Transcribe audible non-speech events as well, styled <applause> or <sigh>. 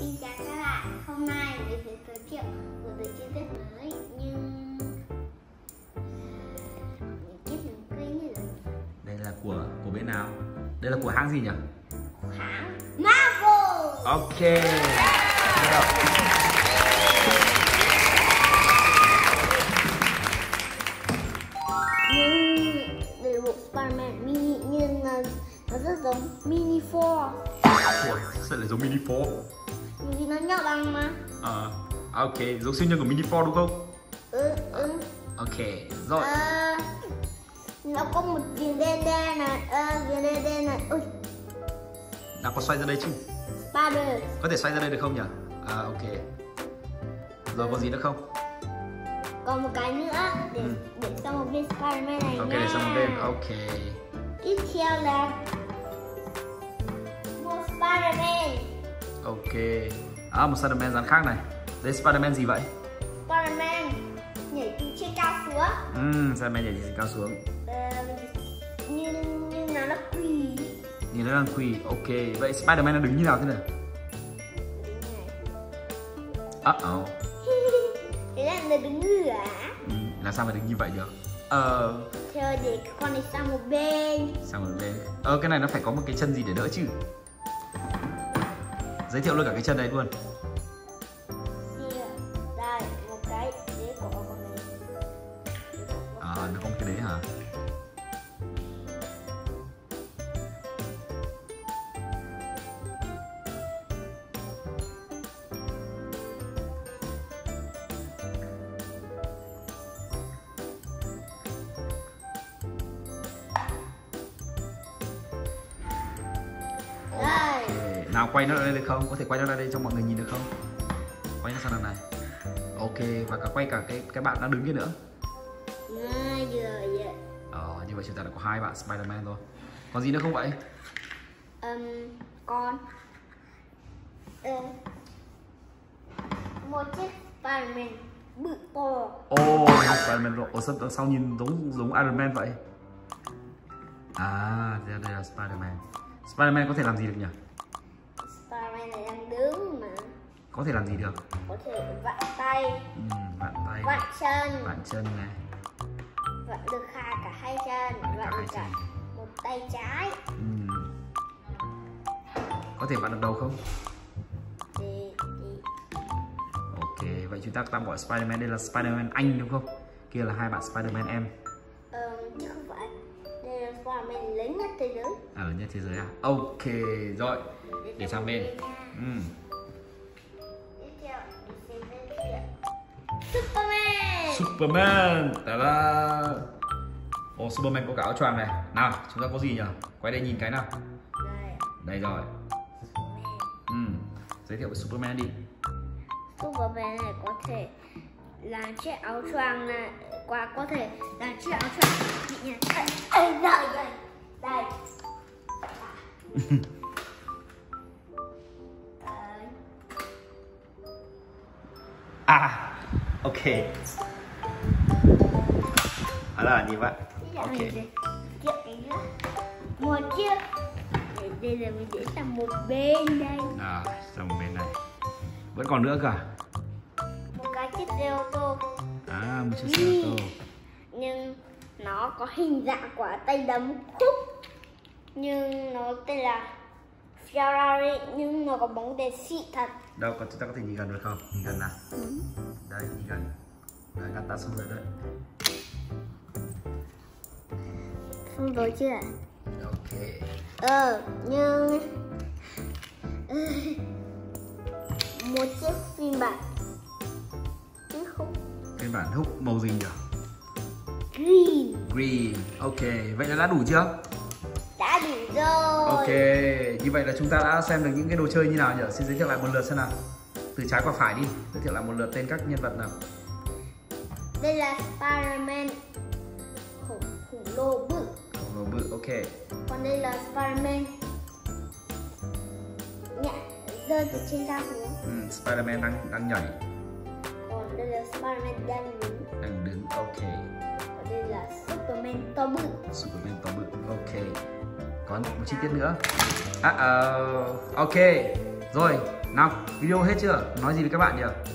Xin chào các bạn, hôm nay mình sẽ giới thiệu một tờ chi tiết mới nhưng mình biết mình quên như là Đây là của của bên nào? Đây là của hãng gì nhỉ? hãng Marvel. Ok. Bắt đầu. Nhưng đây là bộ Spider-Man mini nhưng là nó rất giống Mini Four Ủa, sao lại giống Mini 4? Vì nó nhỏ bằng mà. Ờ, ok, giống siêu nhân của Mini 4 đúng không? Ừ, ừ. Ok, rồi. Ờ, nó có một viền đen đen này, ờ, viền đen đen này. Ui, Nào có xoay ra đây chứ? Spider. Có thể xoay ra đây được không nhỉ? À, ok. Rồi có gì nữa không? còn một cái nữa để Ừ. để sang một bên Spider-Man này Ok, nha. để sang một bên. Ok. tiếp theo là Ok. À, một Spider-Man dáng khác này. Đây Spider-Man gì vậy? Spider-Man nhảy từ trên cao xuống Ừm, Spider-Man nhảy từ cao xuống. Ờ, nhưng nhưng nó là quỷ Nhìn nó đang quỳ. Ok, vậy Spider-Man nó đứng như nào thế này? Uh oh. <laughs> thế là nó đứng ngửa Ừ, làm sao mà đứng như vậy được? Ờ, theo để con này sang một bên sang một bên. Ờ, cái này nó phải có một cái chân gì để đỡ chứ? Giới thiệu luôn cả cái chân này luôn. Đây một cái đế của con này À, nó có một cái đấy hả? Nào quay nó ra đây được không? Có thể quay nó ra đây cho mọi người nhìn được không? Quay nó sang đằng này. Ok, và cả quay cả cái cái bạn đang đứng kia nữa. Ờ, như vậy chúng ta đã có hai bạn Spider-Man rồi. Còn gì nữa không vậy? um, con Ờ, một chiếc Spider-Man bự to Ồ, oh, Spider-Man rồi. Ồ, sao, sao nhìn giống giống Iron Man vậy? À, đây, đây là Spider-Man. Spider-Man có thể làm gì được nhỉ? Có thể làm gì được? có thể vặn tay Ừ, vặn tay, vặn chân vặn chân này, vặn được hai cả hai chân vặn cả vặn hai được chân. cả một tay trái Ừ. Có thể vặn được đầu không? thì, thì Ok, vậy chúng ta tạm gọi Spider-Man đây là Spider-Man anh đúng không? Kia là hai bạn Spider-Man em um, chứ không phải đây là Spider-Man lớn nhất thế giới ở nhất thế giới à? Ok, rồi. Để sang bên. Ừ. Superman. Superman. Đó là Ồ, Superman có cả áo choàng này. Nào, chúng ta có gì nhỉ? Quay đây nhìn cái nào. Đây. Đây rồi. Superman. Ừ. Giới thiệu về Superman đi. Superman này có thể làm chiếc áo choàng này qua có thể làm chiếc áo choàng nhẹ nhàng đây đây đây đây. <laughs> À, như vậy Thế là Ok. một chiếc. Đây là mình để sang một bên đây. À, sang một bên này Vẫn còn nữa cả một cái chiếc xe ô tô. À, một chiếc xe ô tô. Nhưng nó có hình dạng quả tay đấm cúc nhưng nó tên là Ferrari nhưng nó có bóng đèn xịn thật. Đâu, còn chúng ta có thể nhìn gần được không? Nhìn gần nào Đây, nhìn gần Đấy, gắn ta xuống rồi đấy. Không rồi chưa? Ok. Ờ nhưng một chiếc phiên bản. Chứ không. Phiên bản húc màu gì nhỉ? green. Green. Ok, vậy là đã đủ chưa? đã đủ rồi. Ok, như vậy là chúng ta đã xem được những cái đồ chơi như nào nhỉ? Xin giới thiệu lại một lượt xem nào Từ trái qua phải đi, giới thiệu lại một lượt tên các nhân vật nào. Đây là Spider-Man. Khủng, khủng lồ bự. Khổng lồ bự, ok. Còn đây là Spider-Man. Nhẹ rơi từ trên cao xuống. Ừ, Spider-Man đang, đang nhảy, còn đây là Spider-Man đang đứng. Đang đứng, ok. Còn đây là Superman to bự. Superman to bự, ok. Có một chi tiết nữa. À, uh, Ok, rồi nào video hết chưa? Nói gì với các bạn nhỉ?